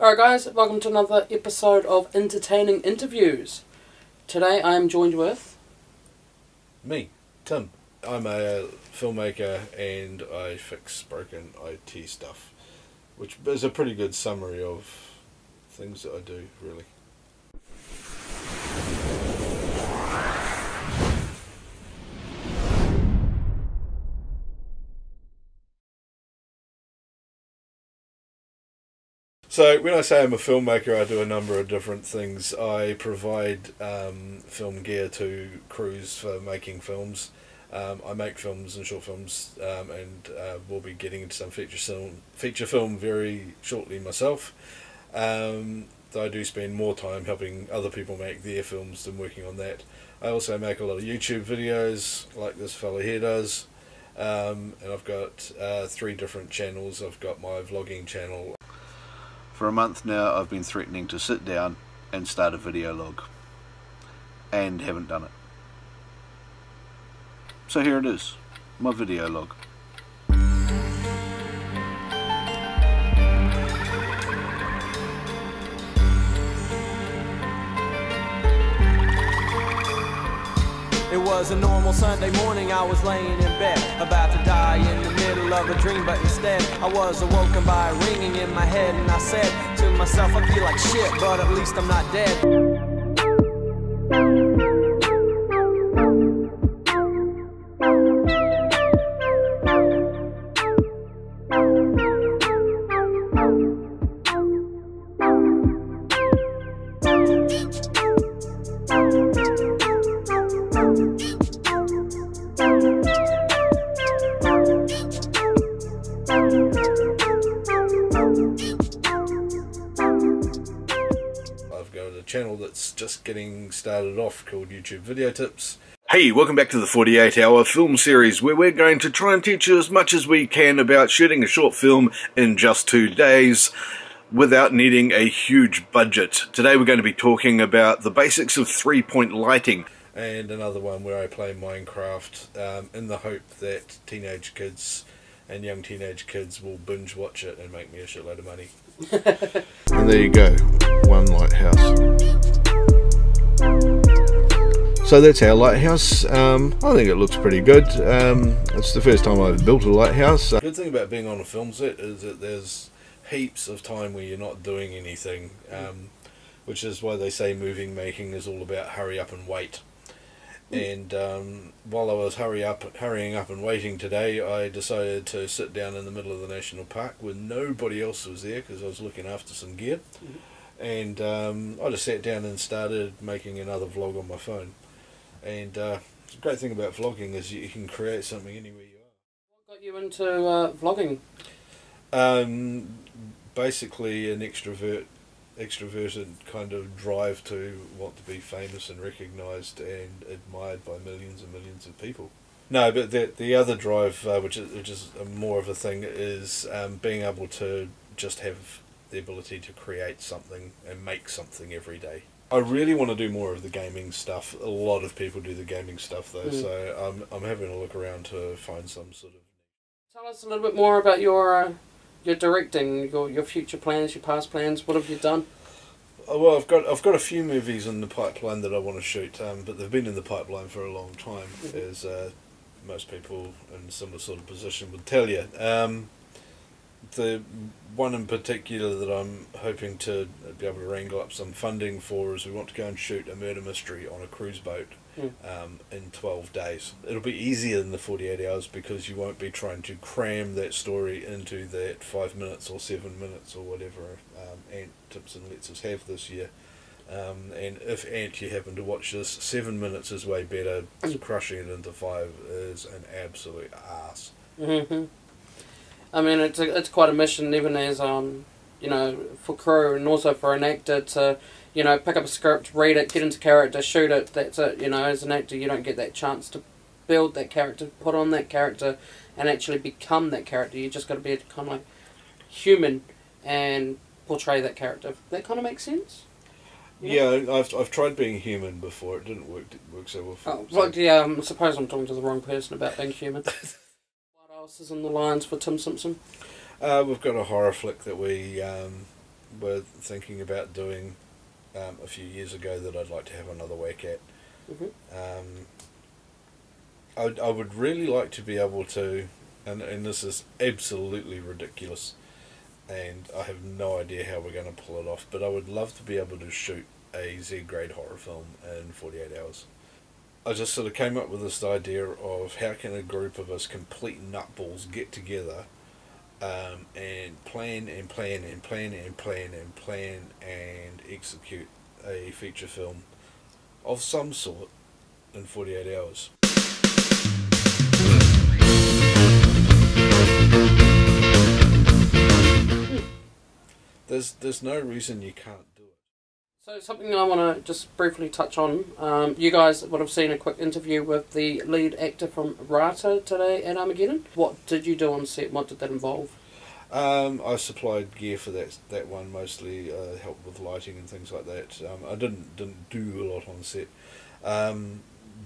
Alright, guys, welcome to another episode of Entertaining Interviews. Today I am joined with. Me, Tim. I'm a filmmaker and I fix broken IT stuff, which is a pretty good summary of things that I do, really. So when I say I'm a filmmaker, I do a number of different things. I provide um, film gear to crews for making films. Um, I make films and short films, um, and uh, we'll be getting into some feature film, feature film very shortly myself. Um, I do spend more time helping other people make their films than working on that. I also make a lot of YouTube videos, like this fellow here does, um, and I've got uh, three different channels. I've got my vlogging channel. For a month now, I've been threatening to sit down and start a video log, and haven't done it. So here it is, my video log. Was a normal Sunday morning, I was laying in bed, about to die in the middle of a dream, but instead I was awoken by a ringing in my head, and I said to myself, I feel like shit, but at least I'm not dead. Channel that's just getting started off called YouTube Video Tips. Hey, welcome back to the 48 hour film series where we're going to try and teach you as much as we can about shooting a short film in just two days without needing a huge budget. Today we're going to be talking about the basics of three point lighting. and another one where I play Minecraft um, in the hope that teenage kids and young teenage kids will binge watch it and make me a shitload of money. And there you go, one lighthouse. So that's our lighthouse. Um, I think it looks pretty good. Um, it's the first time I've built a lighthouse. Good thing about being on a film set is that there's heaps of time where you're not doing anything, um, which is why they say moving making is all about hurry up and wait. And um, while I was hurry up, hurrying up and waiting today, I decided to sit down in the middle of the national park where nobody else was there because I was looking after some gear. And um, I just sat down and started making another vlog on my phone. And uh, the great thing about vlogging is you can create something anywhere you are. What got you into uh, vlogging? Um, basically, an extrovert, extroverted kind of drive to want to be famous and recognised and admired by millions and millions of people. No, but the the other drive, uh, which is which is more of a thing, is um, being able to just have the ability to create something and make something every day. I really want to do more of the gaming stuff. A lot of people do the gaming stuff though, Mm. so I'm I'm having a look around to find some sort of Tell us a little bit more about your uh, your directing, your your future plans, your past plans. What have you done? Oh, well, I've got I've got a few movies in the pipeline that I want to shoot, um, but they've been in the pipeline for a long time, Mhm. as uh, most people in a similar sort of position would tell you. Um, the one in particular that I'm hoping to be able to wrangle up some funding for is we want to go and shoot a murder mystery on a cruise boat Mm. um, in 12 days. It'll be easier than the 48 hours because you won't be trying to cram that story into that 5 minutes or 7 minutes or whatever um, Ant Timpson lets us have this year. Um, and if Ant, you happen to watch this, 7 minutes is way better. Crushing it into 5 is an absolute ass. hmm I mean, it's a, it's quite a mission, even as um, you know, for crew and also for an actor to, you know, pick up a script, read it, get into character, shoot it. That's it. You know, as an actor, you don't get that chance to build that character, put on that character, and actually become that character. You just got to be kind of like human and portray that character. That kind of makes sense. Yeah, I've, I've tried being human before. It didn't work, didn't work so well. For Oh, so- well, yeah, I suppose I'm talking to the wrong person about being human. else is in the lines for Tim Simpson? Uh, we've got a horror flick that we um, were thinking about doing um, a few years ago that I'd like to have another whack at. Mhm. Um, I would- I would really like to be able to, and and this is absolutely ridiculous, and I have no idea how we're going to pull it off. But I would love to be able to shoot a Z grade horror film in forty eight hours. I just sort of came up with this idea of how can a group of us complete nutballs get together um, and plan and plan and plan and plan and plan and execute a feature film of some sort in 48 hours. There's, there's no reason you can't. So something I want to just briefly touch on. Um, you guys would have seen a quick interview with the lead actor from Rata today at Armageddon. What did you do on set? What did that involve? Um, I supplied gear for that that one mostly, uh, helped with lighting and things like that. Um, I didn't didn't do a lot on set, um,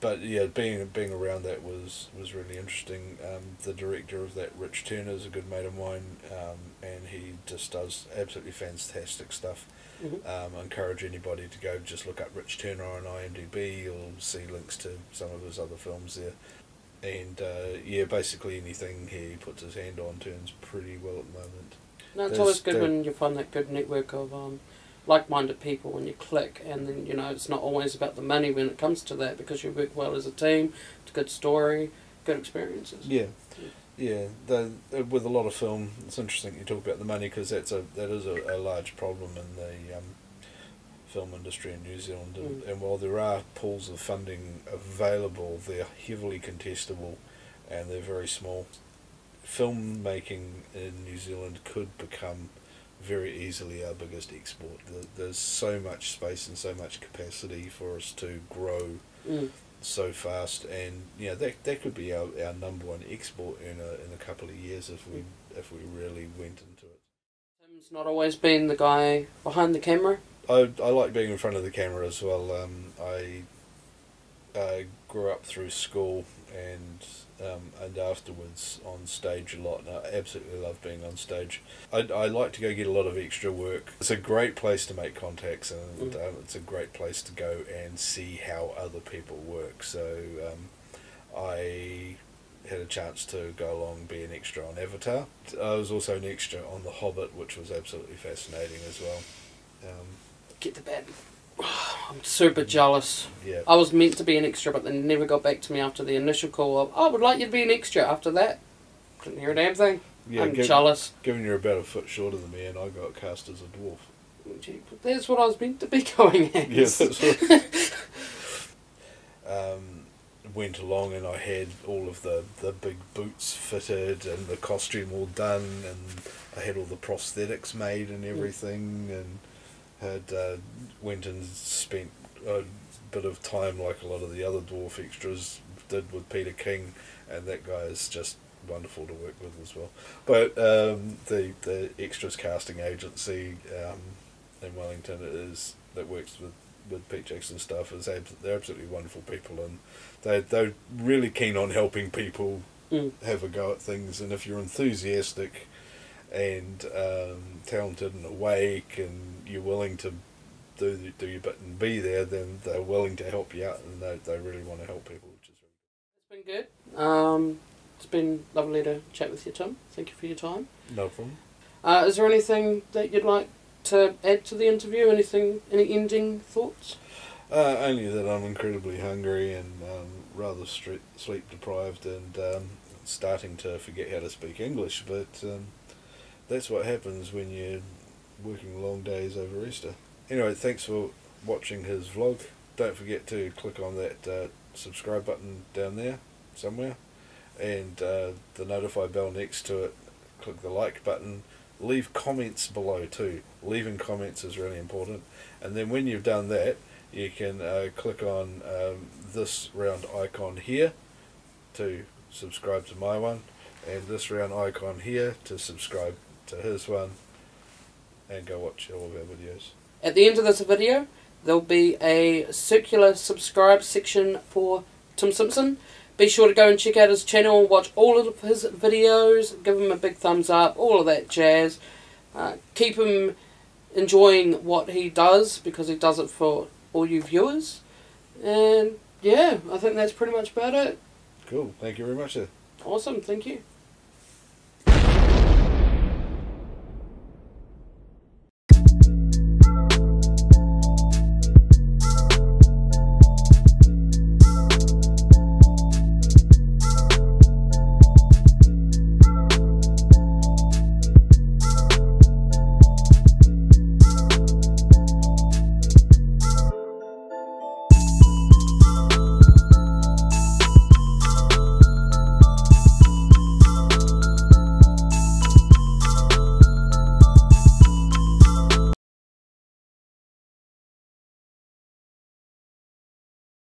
but yeah, being being around that was was really interesting. Um, the director of that, Rich Turner, is a good mate of mine, um, and he just does absolutely fantastic stuff. Mhm. Um, I encourage anybody to go just look up Rich Turner on IMDb. You'll see links to some of his other films there. And uh, yeah, basically anything he puts his hand on turns pretty well at the moment. No, it's There's always good the- when you find that good network of um, like-minded people when you click, and then you know it's not always about the money when it comes to that because you work well as a team. It's a good story, good experiences. Yeah, yeah. The, with a lot of film, it's interesting you talk about the money because that's a that is a, a large problem in the um, film industry in New Zealand. And, Mm. and while there are pools of funding available, they're heavily contestable, and they're very small. Filmmaking in New Zealand could become very easily our biggest export. There- There's so much space and so much capacity for us to grow Mm. so fast, and you know that that could be our, our number one export in a in a couple of years if we if we really went into it. Tim's not always been the guy behind the camera. I I like being in front of the camera as well. Um, I I grew up through school and um, and afterwards on stage a lot, and I absolutely love being on stage. I, I like to go get a lot of extra work. It's a great place to make contacts, and Mm. um, it's a great place to go and see how other people work. So um, I had a chance to go along and be an extra on Avatar. I was also an extra on The Hobbit, which was absolutely fascinating as well. Um, Get the bad. I'm super jealous. yeah. I was meant to be an extra, but they never got back to me after the initial call of, "I would like you to be an extra." After that, couldn't hear a damn thing. Yeah, I'm giv- jealous. Given you're about a foot shorter than me, and I got cast as a dwarf. That's what I was meant to be going at. Yeah, that's what. um, went along, and I had all of the the big boots fitted and the costume all done, and I had all the prosthetics made and everything, and had uh, went and spent a bit of time like a lot of the other dwarf extras did with Peter King, and that guy is just wonderful to work with as well. But um, the the extras casting agency um, in Wellington is that works with with Pete Jackson stuff is ab- they're absolutely wonderful people and they they're really keen on helping people Mm. have a go at things and if you're enthusiastic and um, talented and awake and you're willing to do do your bit and be there then they're willing to help you out and they, they really want to help people which is really It's been good. Um, it's been lovely to chat with you, Tim. Thank you for your time. no problem. Uh, is there anything that you'd like to add to the interview? Anything? Any ending thoughts? Uh, only that I'm incredibly hungry and um, rather stre- sleep deprived and um, starting to forget how to speak English. But um, that's what happens when you're working long days over Easter. Anyway, thanks for watching his vlog. Don't forget to click on that uh, subscribe button down there somewhere and uh, the notify bell next to it. Click the like button. Leave comments below too. Leaving comments is really important. And then when you've done that, you can uh, click on um, this round icon here to subscribe to my one, and this round icon here to subscribe to his one, and go watch all of our videos. At the end of this video, there'll be a circular subscribe section for Tim Simpson. Be sure to go and check out his channel, watch all of his videos, give him a big thumbs up, all of that jazz. Uh, keep him enjoying what he does because he does it for all you viewers. And yeah, I think that's pretty much about it. Cool. Thank you very much. Sir. Awesome, thank you.